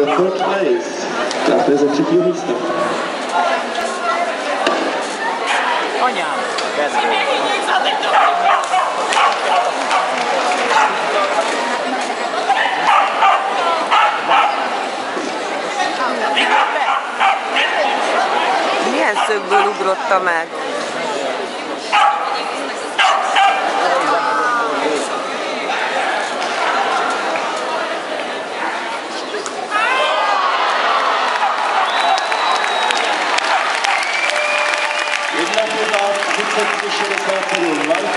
the third place, representing Unista. Anyám! Kezdő. Milyen szögből ugrotta meg? Diyarbakır'dan 48 yaşında karakter yorumlar.